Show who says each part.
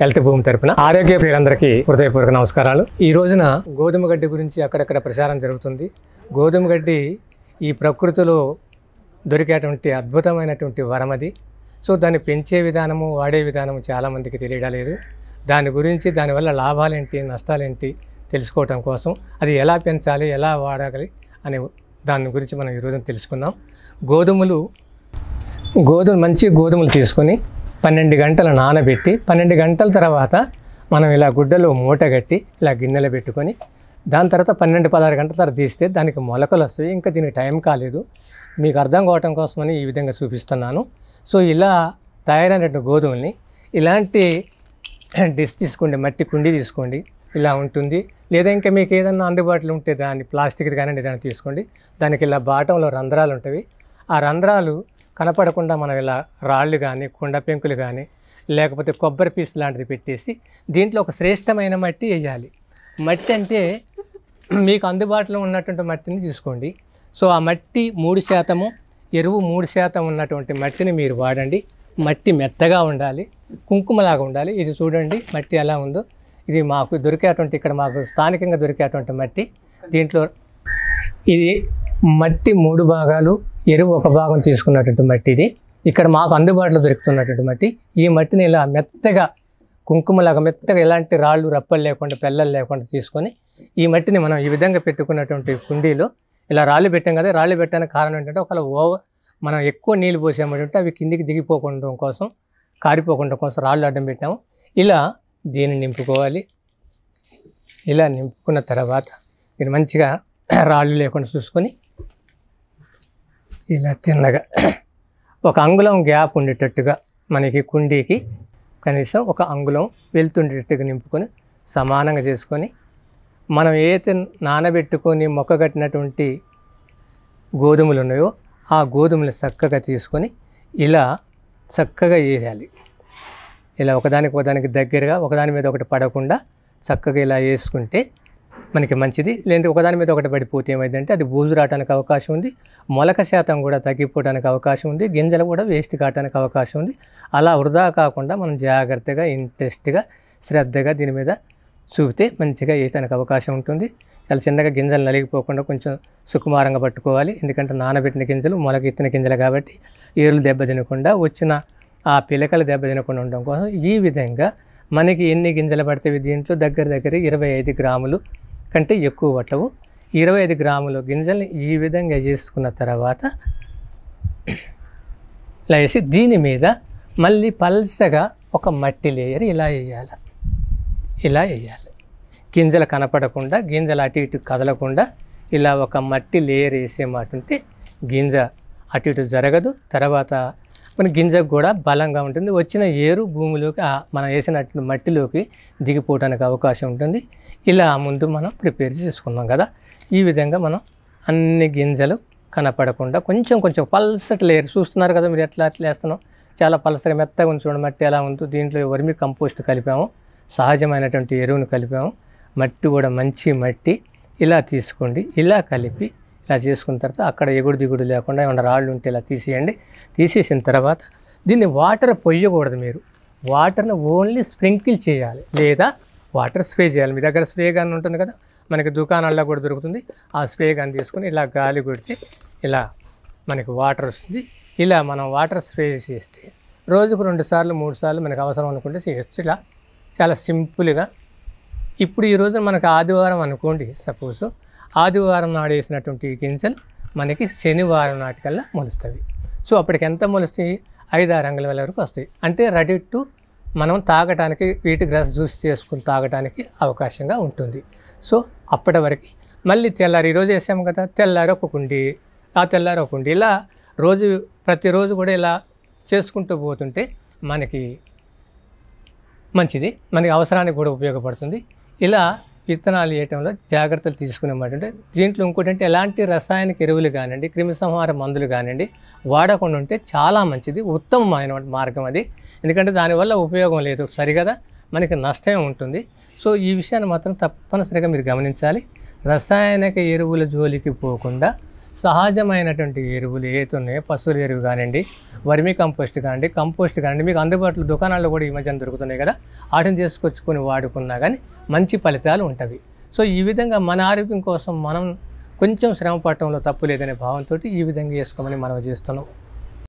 Speaker 1: Health భూమి తరపున ఆరోగ్య ప్రియులందరికీ హృదయపూర్వక నమస్కారాలు. ఈ రోజున గోధుమ గడ్డి గురించి అక్కడక్కడ ప్రచారం జరుగుతుంది. గోధుమ గడ్డి ఈ ప్రకృతిలో దొరికేటువంటి అద్భుతమైనటువంటి వరం అది. సో దాన్ని పెంచే విధానము వాడే విధానము చాలామందికి తెలియడం లేదు. దాని గురించి దానివల్ల లాభాలేంటి నష్టాలేంటి తెలుసుకోవటం కోసం అది ఎలా పెంచాలి ఎలా వాడాలి అనే దాని గురించి మనం ఈరోజు తెలుసుకుందాం. గోధుమలు గోధుమ మంచి గోధుమలు తీసుకొని పన్నెండు గంటలు నానబెట్టి పన్నెండు గంటల తర్వాత మనం ఇలా గుడ్డలో మూట కట్టి ఇలా గిన్నెలో పెట్టుకొని దాని తర్వాత పన్నెండు పదహారు గంటల తర్వాత తీస్తే దానికి మొలకలు వస్తాయి. ఇంకా దీనికి టైం కాలేదు. మీకు అర్థం కావటం కోసమని ఈ విధంగా చూపిస్తున్నాను. సో ఇలా తయారైనటువంటి గోధుమల్ని ఇలాంటి డిష్ తీసుకోండి మట్టి కుండి తీసుకోండి. ఇలా ఉంటుంది. లేదా ఇంకా మీకు ఏదన్నా అందుబాటులో ఉంటే దాన్ని ప్లాస్టిక్ కానీ ఏదైనా తీసుకోండి. దానికి ఇలా బాటంలో రంధ్రాలు ఉంటాయి. ఆ రంధ్రాలు కనపడకుండా మనం ఇలా రాళ్ళు కానీ కుండ పెంకులు కానీ లేకపోతే కొబ్బరి పీసు లాంటిది పెట్టేసి దీంట్లో ఒక శ్రేష్టమైన మట్టి వేయాలి. మట్టి అంటే మీకు అందుబాటులో ఉన్నటువంటి మట్టిని తీసుకోండి సో ఆ మట్టి మూడు శాతము ఎరువు మూడు శాతం ఉన్నటువంటి మట్టిని మీరు వాడండి. మట్టి మెత్తగా ఉండాలి కుంకుమలాగా ఉండాలి. ఇది చూడండి మట్టి ఎలా ఉందో. ఇది మాకు దొరికేటువంటి ఇక్కడ మాకు స్థానికంగా దొరికేటువంటి మట్టి. దీంట్లో ఇది మట్టి మూడు భాగాలు ఎరువు ఒక భాగం తీసుకున్నటువంటి మట్టి ఇది. ఇక్కడ మాకు అందుబాటులో దొరుకుతున్నటువంటి మట్టి. ఈ మట్టిని ఇలా మెత్తగా కుంకుమలాగా మెత్తగా ఎలాంటి రాళ్ళు రప్పలు లేకుండా పెళ్ళలు లేకుండా తీసుకొని ఈ మట్టిని మనం ఈ విధంగా పెట్టుకున్నటువంటి కుండీలో ఇలా రాళ్ళు పెట్టాం కదా రాళ్ళు పెట్టడానికి కారణం ఏంటంటే ఒకవేళ ఓవర్ మనం ఎక్కువ నీళ్ళు పోసామంటే అవి కిందికి దిగిపోకుండా కోసం కారిపోకుండా కోసం రాళ్ళు అడ్డం పెట్టాము. ఇలా దీన్ని నింపుకోవాలి. ఇలా నింపుకున్న తర్వాత మీరు మంచిగా రాళ్ళు లేకుండా చూసుకొని ఇలా తిన్నగా. ఒక అంగుళం గ్యాప్ ఉండేటట్టుగా మనకి కుండీకి కనీసం ఒక అంగుళం వెళ్తుండేటట్టుగా నింపుకొని సమానంగా చేసుకొని మనం ఏదైతే నానబెట్టుకొని మొక్క కట్టినటువంటి గోధుమలు ఉన్నాయో ఆ గోధుమలు చక్కగా తీసుకొని ఇలా చక్కగా వేయాలి. ఇలా ఒకదానికి ఒకదానికి దగ్గరగా ఒకదాని మీద ఒకటి పడకుండా చక్కగా ఇలా వేసుకుంటే మనకి మంచిది. లేదంటే ఒకదాని మీద ఒకటి పడిపోతే ఏమైందంటే అది బూజు రావడానికి అవకాశం ఉంది. మొలక శాతం కూడా తగ్గిపోవడానికి అవకాశం ఉంది. గింజలు కూడా వేస్ట్ కావడానికి అవకాశం ఉంది. అలా వృధా కాకుండా మనం జాగ్రత్తగా ఇంట్రెస్ట్గా శ్రద్ధగా దీని మీద చూపితే మంచిగా వేయడానికి అవకాశం ఉంటుంది. చాలా చిన్నగా గింజలు నలిగిపోకుండా కొంచెం సుకుమారంగా పట్టుకోవాలి. ఎందుకంటే నానబెట్టిన గింజలు మొలకెత్తిన గింజలు కాబట్టి ఏర్లు దెబ్బ తినకుండా వచ్చిన ఆ పిలకలు దెబ్బ తినకుండా ఉండడం కోసం ఈ విధంగా మనకి ఎన్ని గింజలు పడితే దీంట్లో దగ్గర దగ్గర ఇరవై ఐదు గ్రాములు కంటే ఎక్కువ పట్టవు ఇరవై ఐదు గ్రాముల గింజల్ని ఈ విధంగా చేసుకున్న తర్వాత ఇలా వేసి దీని మీద మళ్ళీ పల్సగా ఒక మట్టి లేయర్ ఇలా వేయాలి. ఇలా వేయాలి. గింజలు కనపడకుండా గింజలు అటు ఇటు కదలకుండా ఇలా ఒక మట్టి లేయర్ వేసే మాట ఉంటే గింజ అటు ఇటు జరగదు. తర్వాత మన గింజకు కూడా బలంగా ఉంటుంది. వచ్చిన ఏరు భూమిలోకి మనం వేసినటువంటి మట్టిలోకి దిగిపోవడానికి అవకాశం ఉంటుంది. ఇలా ముందు మనం ప్రిపేర్ చేసుకున్నాం కదా. ఈ విధంగా మనం అన్ని గింజలు కనపడకుండా కొంచెం కొంచెం పల్సటి లేయర్ చూస్తున్నారు కదా మీరు ఎట్లా అట్లా వేస్తున్నాం? చాలా పలసగా మెత్తగా ఉంచుకోండి మట్టి ఎలా ఉందో. దీంట్లో వర్మి కంపోస్ట్ కలిపాము. సహజమైనటువంటి ఎరువును కలిపాము. మట్టి కూడా మంచి మట్టి. ఇలా తీసుకోండి. ఇలా కలిపి ఇలా చేసుకున్న తర్వాత అక్కడ ఎగుడు దిగుడు లేకుండా ఏమైనా రాళ్ళు ఉంటే ఇలా తీసేయండి. తీసేసిన తర్వాత దీన్ని వాటర్ పొయ్యకూడదు మీరు. వాటర్ని ఓన్లీ స్ప్రింకిల్ చేయాలి. లేదా వాటర్ స్ప్రే చేయాలి. మీ దగ్గర స్ప్రే గన్ ఉంటుంది కదా మనకి దుకాణాల్లో కూడా దొరుకుతుంది. ఆ స్ప్రే గన్ తీసుకొని ఇలా గాలి కొడితే ఇలా మనకి వాటర్ వస్తుంది. ఇలా మనం వాటర్ స్ప్రే చేస్తే రోజుకు రెండు సార్లు మూడు సార్లు మనకు అవసరం అనుకుంటే చేయొచ్చు. ఇలా చాలా సింపుల్గా. ఇప్పుడు ఈరోజు మనకు ఆదివారం అనుకోండి సపోజ్ ఆదివారం నాడు వేసినటువంటి గింజలు మనకి శనివారం నాటికల్లా మొలుస్తాయి. సో అప్పటికి ఎంత మొలుస్తాయి ఐదు ఆరు అంగుల వరకు వస్తాయి. అంటే రెడీ టు మనం తాగటానికి వీటి గ్రాస్ జ్యూస్ చేసుకుని తాగటానికి అవకాశంగా ఉంటుంది. సో అప్పటి వరకు మళ్ళీ తెల్లారి ఈరోజు వేసాము కదా తెల్లారి ఒక కుండి ఆ తెల్లారి ఒక కుండి ఇలా రోజు ప్రతిరోజు కూడా ఇలా చేసుకుంటూ పోతుంటే మనకి మంచిది. మనకి అవసరానికి కూడా ఉపయోగపడుతుంది. ఇలా విత్తనాలు వేయటంలో జాగ్రత్తలు తీసుకునేమాట. అంటే దీంట్లో ఇంకోటి అంటే ఎలాంటి రసాయనిక ఎరువులు కానివ్వండి క్రిమిసంహార మందులు కానివ్వండి వాడకుండా ఉంటే చాలా మంచిది ఉత్తమమైన మార్గం అది. ఎందుకంటే దానివల్ల ఉపయోగం లేదు సరిగదా? మనకి నష్టమే ఉంటుంది. సో ఈ విషయాన్ని మాత్రం తప్పనిసరిగా మీరు గమనించాలి. రసాయనిక ఎరువుల జోలికి పోకుండా సహజమైనటువంటి ఎరువులు ఏవైతే ఉన్నాయో పశువుల ఎరువు కానివ్వండి వర్మీ కంపోస్ట్ కానివ్వండి కంపోస్ట్ కానివ్వండి మీకు అందుబాటులో దుకాణాల్లో కూడా ఈ మధ్యన దొరుకుతున్నాయి కదా వాటిని తీసుకొచ్చుకొని వాడుకున్నా కానీ మంచి ఫలితాలు ఉంటవి. సో ఈ విధంగా మన ఆరోగ్యం కోసం మనం కొంచెం శ్రమ పడటంలో తప్పు లేదనే భావంతో ఈ విధంగా చేసుకోమని మనం చేస్తున్నాం.